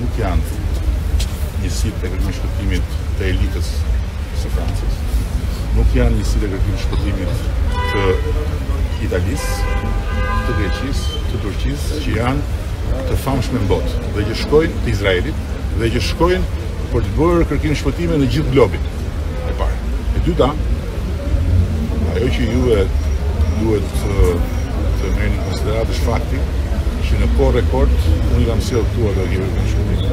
Nuk janë njësitë e kërkim-shpëtimit të elitës së Francës, nuk janë njësitë e kërkim-shpëtimit të Italisë, të Greqisë, të Turqisë, që janë të famshme në botë dhe që shkojnë të Izraelit dhe që shkojnë për të bërë kërkim-shpëtime në gjithë globin, e para. E dyta, ajo që ju duhet të, të merrni në konsideratë është fakti, që në kohë rekord, unë i kam sjellë këtu ato të kërkim-shpëtimit.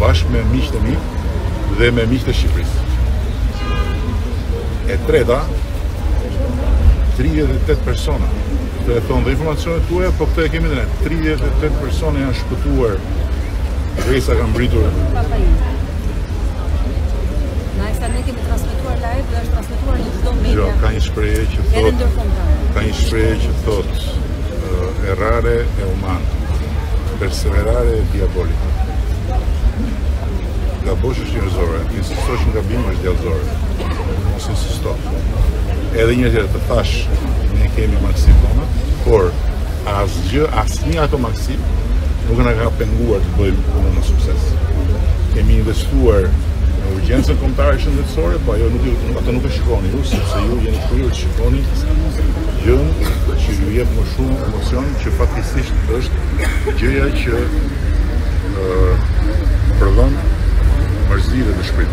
Bashkë me miqtë e mi dhe me miqtë e Shqipërisë. E treta, 38 persona E thonë dhe informacionet tuaja, po këtë e kemi ne, 38 persona janë shpëtuar, derisa kanë mbërritur. Papa i. Ndërsa ne kemi transmituar live dhe është transmituar në çdo media. Jo, ka një shprehje që thotë... Edhe ndërkombëtare. Ka një shprehje që thotë, uh, errare è umano, perseverare è diabolico. Të gabosh është njerëzore, të insistosh në gabim është djallëzore. Të insistosh. Edhe një herë të thashë, ne kemi mangësitë tona, por asgjë, asnjë nga ato mangësi nuk na ka penguar të bëjmë punë me sukses. Kemi investuar në urgjencën kombëtare shëndetësore, po ajo nuk ju ato nuk i shikoni ju, sepse ju jeni të prirur të shikoni gjënë që ju jep më shumë emocion që faktikisht është gjëja që prodhon mërzi dhe dëshpërim.